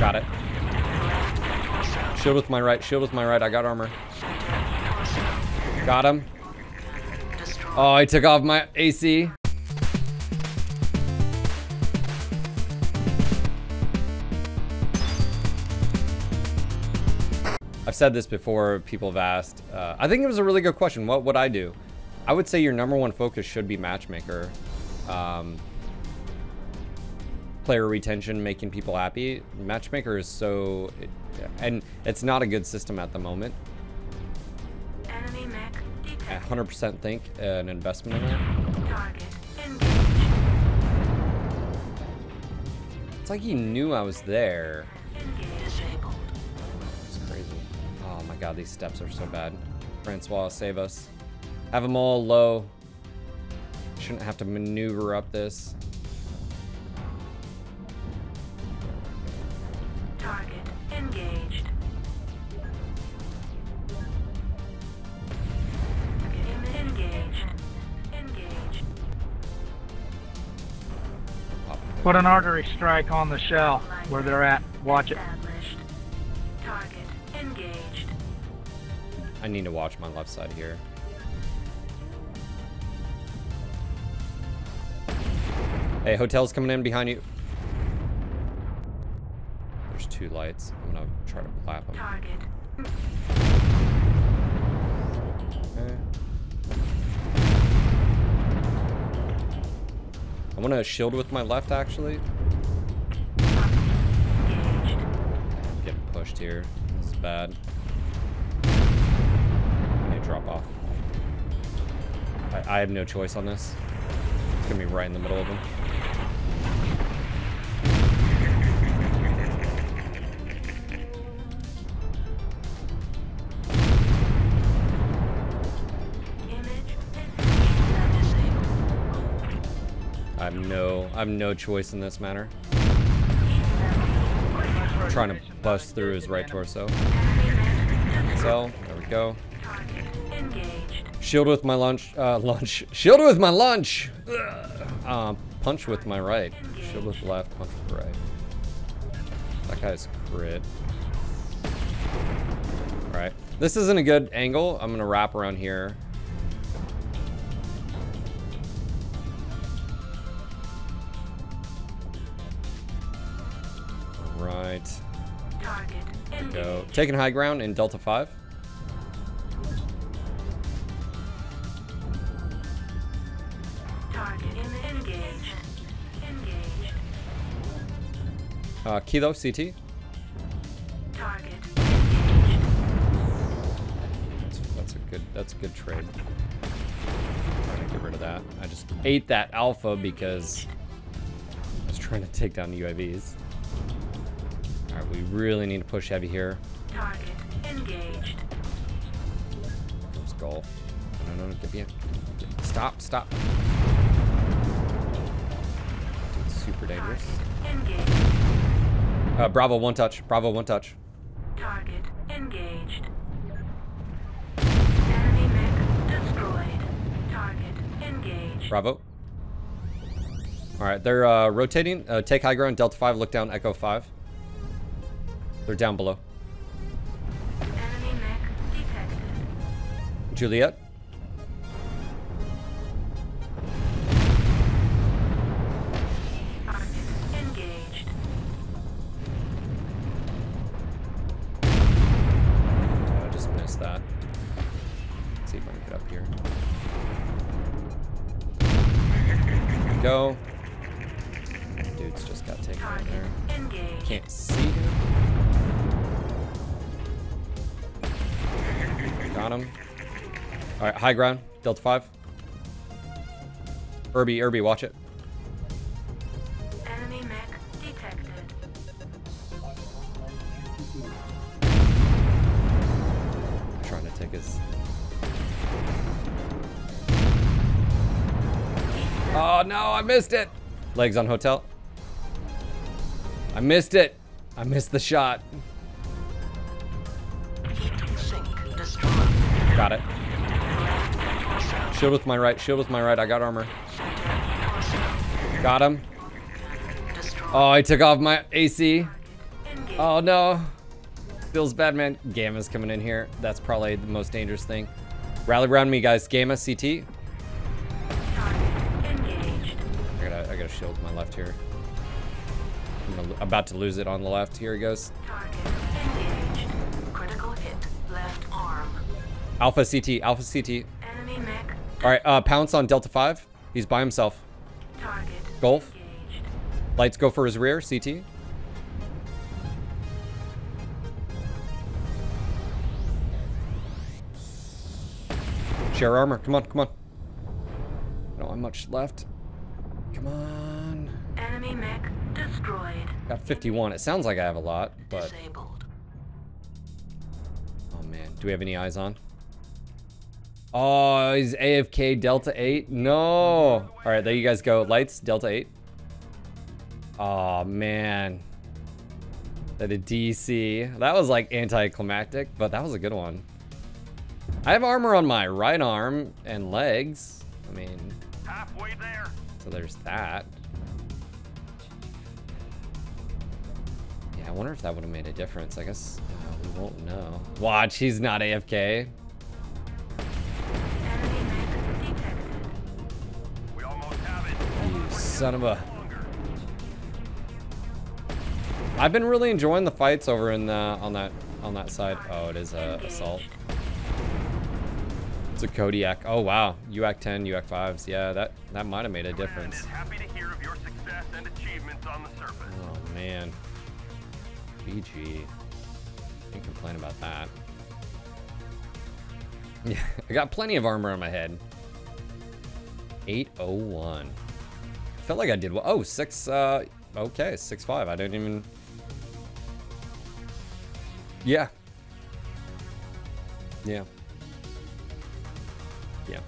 Got it. Shield with my right, shield with my right. I got armor. Got him. Oh, I took off my AC. I've said this before, people have asked. Uh, I think it was a really good question. What would I do? I would say your number one focus should be matchmaker. Um, player retention, making people happy. Matchmaker is so, it, and it's not a good system at the moment. Enemy mech I detected. 100% think an investment in it. It's like he knew I was there. It's crazy. Oh my god, these steps are so bad. Francois, save us. Have them all low. Shouldn't have to maneuver up this. Put an artery strike on the shell where they're at. Watch it. Target engaged. I need to watch my left side here. Hey, hotel's coming in behind you. There's two lights. I'm gonna try to clap them. Target. I want to shield with my left, actually. Getting pushed here. This is bad. To drop off. I, I have no choice on this. It's gonna be right in the middle of them. No, I have no choice in this matter. I'm trying to bust through his right torso. So there we go. Shield with my lunch. Uh, lunch. Shield with my lunch. Uh, punch with my right. Shield with left. Punch with right. That guy's crit. All right. This isn't a good angle. I'm gonna wrap around here. Right. Go. Taking high ground in Delta 5. Target en- engaged. Engaged. Uh, Kilo CT. Target. That's, that's a good. That's a good trade. I'm gonna get rid of that. I just ate that alpha because I was trying to take down the UAVs. All right, we really need to push heavy here. Target engaged. Let's go. No, no, no, get behind. Stop, stop. Dude, super dangerous. Engaged. Uh, Bravo, one touch. Bravo, one touch. Target engaged. Enemy mech destroyed. Target engaged. Bravo. All right, they're uh, rotating. Uh, take high ground, Delta 5, look down, Echo 5. They're down below. Enemy mech detected. Juliet. Engaged. Uh, just missed that. See if I can get up here. Go. Dude's just got taken out there. Can't see him. Got him. All right, high ground, Delta 5. Irby, Irby, watch it. Enemy mech detected. Trying to take his. Oh no, I missed it. Legs on hotel. I missed it. I missed the shot. Heat sink. Got it. Shield with my right. Shield with my right. I got armor. Got him. Oh, I took off my AC. Oh no. Feels bad, man. Gamma's coming in here. That's probably the most dangerous thing. Rally around me, guys. Gamma, CT. I gotta, I gotta shield my left here. I'm about to lose it on the left. Here he goes. Target Alpha CT, Alpha CT. Enemy mech. All right, uh, pounce on Delta 5. He's by himself. Target Golf. engaged. Lights go for his rear, CT. Share armor, come on, come on. I don't have much left. Come on. Enemy mech destroyed. Got 51. It sounds like I have a lot, but Disabled. oh man, do we have any eyes on? Oh, he's AFK Delta 8. No. All right, there you guys go. Lights, Delta 8. Oh man. That a DC. That was like anticlimactic, but that was a good one. I have armor on my right arm and legs. I mean, Halfway there. so there's that. Yeah, I wonder if that would have made a difference. I guess uh, we won't know. Watch, he's not AFK. Son of a. I've been really enjoying the fights over in the on that on that side. Oh, it is a assault. It's a Kodiak. Oh wow, UAC 10, UAC 5s. Yeah, that that might have made a difference. Happy to hear of your success and achievements on the surface. Oh man. BG. Can't complain about that. Yeah, I got plenty of armor on my head. 801. Felt like I did well. Oh, six, uh, okay, six five. I didn't even. Yeah. Yeah. Yeah.